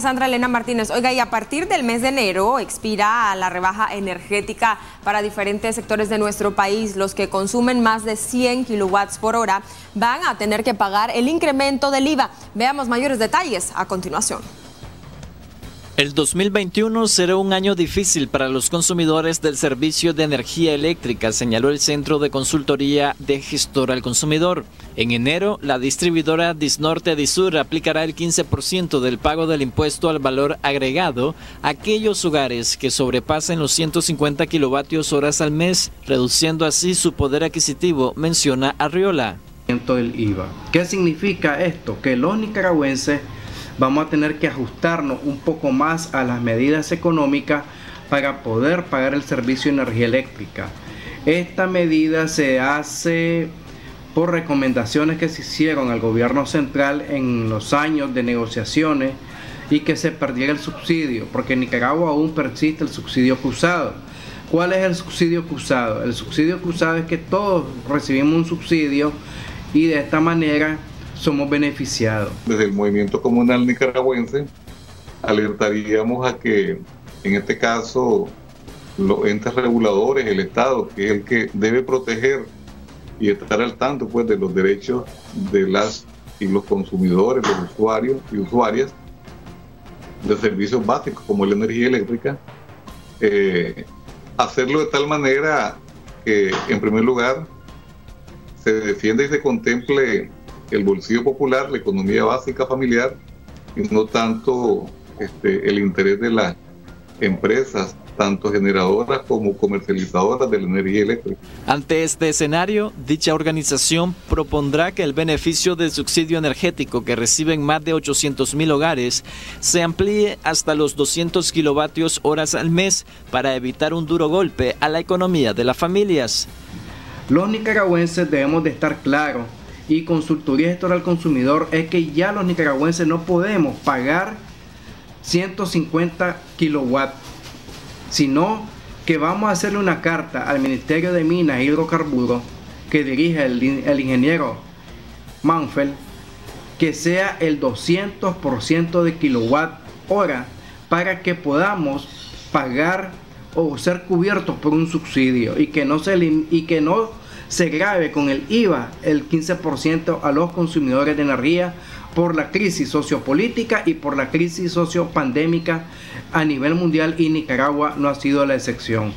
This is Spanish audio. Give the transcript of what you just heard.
Sandra Elena Martínez, oiga, y a partir del mes de enero expira la rebaja energética para diferentes sectores de nuestro país. Los que consumen más de 100 kilowatts por hora van a tener que pagar el incremento del IVA. Veamos mayores detalles a continuación. El 2021 será un año difícil para los consumidores del servicio de energía eléctrica, señaló el Centro de Consultoría de Gestor al Consumidor. En enero, la distribuidora Disnorte Disur aplicará el 15% del pago del impuesto al valor agregado a aquellos hogares que sobrepasen los 150 kilovatios horas al mes, reduciendo así su poder adquisitivo, menciona Arriola. ¿Qué significa esto? Que los nicaragüenses vamos a tener que ajustarnos un poco más a las medidas económicas para poder pagar el servicio de energía eléctrica. Esta medida se hace por recomendaciones que se hicieron al gobierno central en los años de negociaciones y que se perdiera el subsidio, porque en Nicaragua aún persiste el subsidio cruzado. ¿Cuál es el subsidio cruzado? El subsidio cruzado es que todos recibimos un subsidio y de esta manera somos beneficiados. Desde el movimiento comunal nicaragüense alertaríamos a que en este caso los entes reguladores, el Estado, que es el que debe proteger y estar al tanto pues, de los derechos de las y los consumidores, los usuarios y usuarias de servicios básicos como la energía eléctrica, eh, hacerlo de tal manera que en primer lugar se defienda y se contemple el bolsillo popular, la economía básica familiar, y no tanto este, el interés de las empresas, tanto generadoras como comercializadoras de la energía eléctrica. Ante este escenario, dicha organización propondrá que el beneficio del subsidio energético que reciben más de 800 mil hogares se amplíe hasta los 200 kilovatios horas al mes para evitar un duro golpe a la economía de las familias. Los nicaragüenses debemos de estar claros y consultoría gestora al consumidor es que ya los nicaragüenses no podemos pagar 150 kilowatts, sino que vamos a hacerle una carta al Ministerio de Minas e Hidrocarburos que dirige el, ingeniero Manfeld que sea el 200% de kilowatt hora para que podamos pagar o ser cubiertos por un subsidio y que no se y que no se grave con el IVA el 15% a los consumidores de energía por la crisis sociopolítica y por la crisis sociopandémica a nivel mundial y Nicaragua no ha sido la excepción.